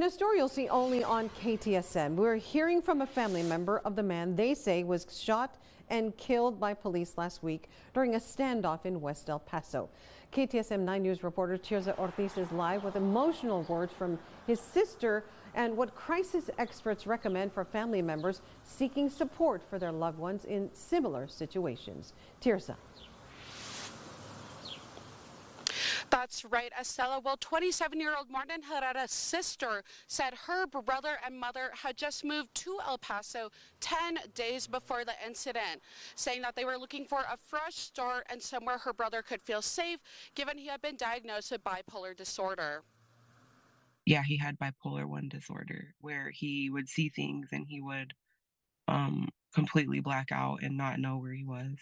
In a story you'll see only on KTSM, we're hearing from a family member of the man they say was shot and killed by police last week during a standoff in West El Paso. KTSM 9 News reporter Tirza Ortiz is live with emotional words from his sister and what crisis experts recommend for family members seeking support for their loved ones in similar situations. Tirza. That's right, Estella. Well, 27-year-old Martin Herrera's sister said her brother and mother had just moved to El Paso 10 days before the incident, saying that they were looking for a fresh start and somewhere her brother could feel safe, given he had been diagnosed with bipolar disorder. Yeah, he had bipolar 1 disorder, where he would see things and he would um, completely black out and not know where he was.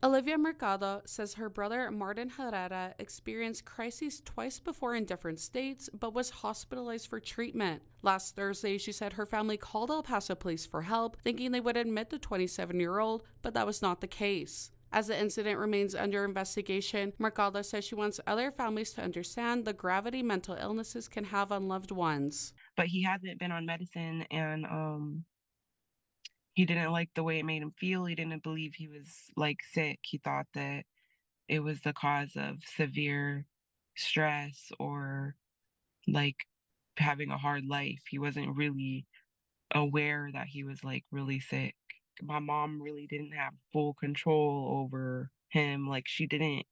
Olivia Mercado says her brother Martin Herrera experienced crises twice before in different states, but was hospitalized for treatment. Last Thursday, she said her family called El Paso police for help, thinking they would admit the 27 year old, but that was not the case. As the incident remains under investigation, Mercado says she wants other families to understand the gravity mental illnesses can have on loved ones. But he hasn't been on medicine and um he didn't like the way it made him feel. He didn't believe he was like sick. He thought that it was the cause of severe stress or like having a hard life. He wasn't really aware that he was like really sick. My mom really didn't have full control over him. Like she didn't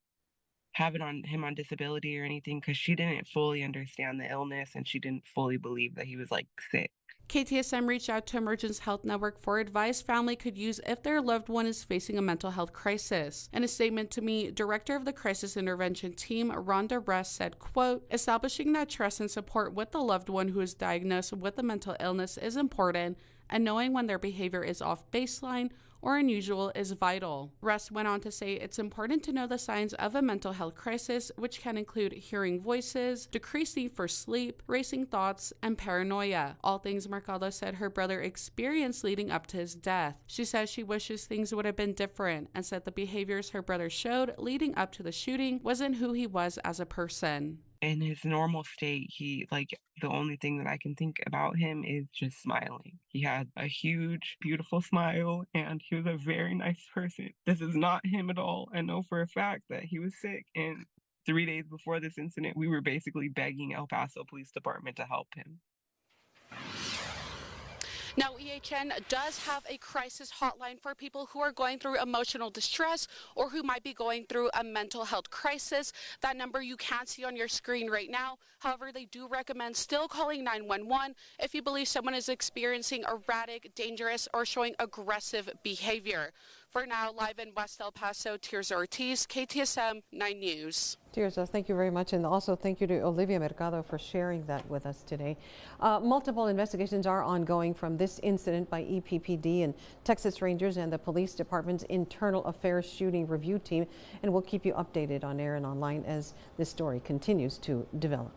have it on him on disability or anything because she didn't fully understand the illness and she didn't fully believe that he was like sick. KTSM reached out to Emergence Health Network for advice family could use if their loved one is facing a mental health crisis. In a statement to me, director of the crisis intervention team, Rhonda Russ, said, quote, establishing that trust and support with the loved one who is diagnosed with a mental illness is important, and knowing when their behavior is off baseline or unusual is vital. Russ went on to say it's important to know the signs of a mental health crisis, which can include hearing voices, decreasing for sleep, racing thoughts, and paranoia. All things Mercado said her brother experienced leading up to his death. She says she wishes things would have been different and said the behaviors her brother showed leading up to the shooting wasn't who he was as a person in his normal state, he like the only thing that I can think about him is just smiling. He had a huge, beautiful smile and he was a very nice person. This is not him at all. I know for a fact that he was sick and three days before this incident, we were basically begging El Paso Police Department to help him. Now, EHN does have a crisis hotline for people who are going through emotional distress or who might be going through a mental health crisis. That number you can see on your screen right now. However, they do recommend still calling 911 if you believe someone is experiencing erratic, dangerous, or showing aggressive behavior. For now, live in West El Paso, Tirza Ortiz, KTSM 9 News. Tirza, thank you very much. And also thank you to Olivia Mercado for sharing that with us today. Uh, multiple investigations are ongoing from this incident by EPPD and Texas Rangers and the Police Department's Internal Affairs Shooting Review Team. And we'll keep you updated on air and online as this story continues to develop.